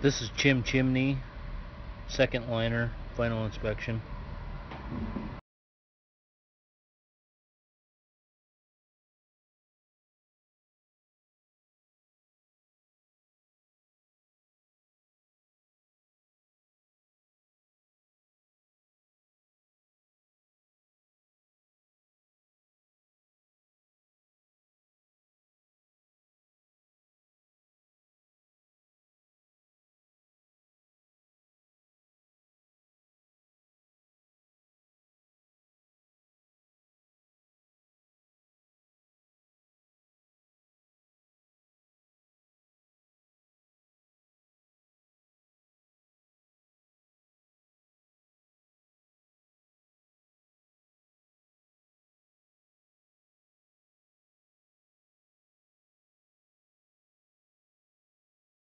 This is Chim Chimney, second liner, final inspection.